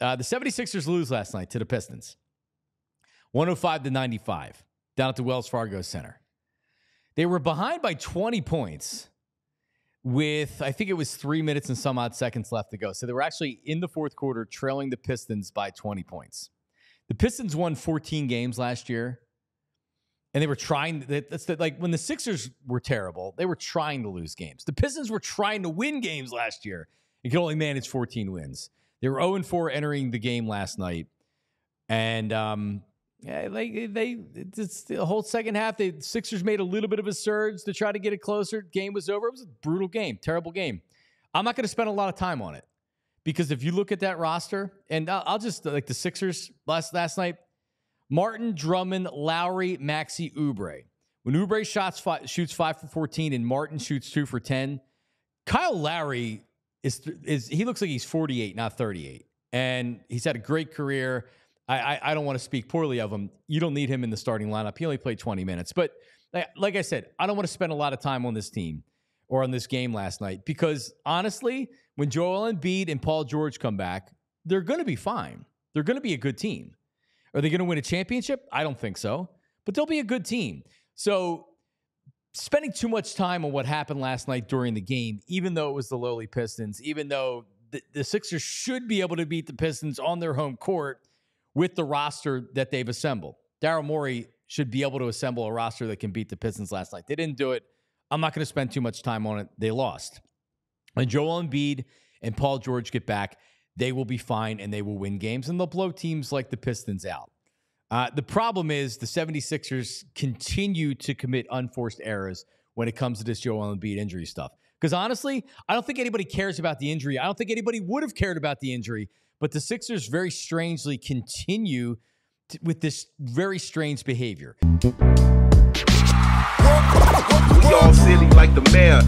Uh, the 76ers lose last night to the Pistons 105 to 95 down at the Wells Fargo Center. They were behind by 20 points with, I think it was three minutes and some odd seconds left to go. So they were actually in the fourth quarter trailing the Pistons by 20 points. The Pistons won 14 games last year. And they were trying. That's the, like when the Sixers were terrible, they were trying to lose games. The Pistons were trying to win games last year. You could only manage 14 wins. They were 0 4 entering the game last night, and um, yeah, they they the whole second half. The Sixers made a little bit of a surge to try to get it closer. Game was over. It was a brutal game, terrible game. I'm not going to spend a lot of time on it because if you look at that roster, and I'll, just like the Sixers last last night, Martin, Drummond, Lowry, Maxey Oubre. When Oubre shots five, shoots five for 14 and Martin shoots two for 10, Kyle Lowry is is he looks like he's 48, not 38, and he's had a great career. I, I, I don't want to speak poorly of him. You don't need him in the starting lineup. He only played 20 minutes, but uh, like I said, I don't want to spend a lot of time on this team or on this game last night because honestly, when Joel Embiid and Paul George come back, they're going to be fine. They're going to be a good team. Are they going to win a championship? I don't think so, but they'll be a good team. So, spending too much time on what happened last night during the game, even though it was the lowly Pistons, even though the, the Sixers should be able to beat the Pistons on their home court with the roster that they've assembled. Daryl Morey should be able to assemble a roster that can beat the Pistons last night. They didn't do it. I'm not going to spend too much time on it. They lost. When Joel Embiid and Paul George get back, they will be fine and they will win games and they'll blow teams like the Pistons out. Uh, the problem is the 76ers continue to commit unforced errors when it comes to this Joel Embiid injury stuff. Because honestly, I don't think anybody cares about the injury. I don't think anybody would have cared about the injury. But the Sixers very strangely continue to, with this very strange behavior. We all silly like the mayor.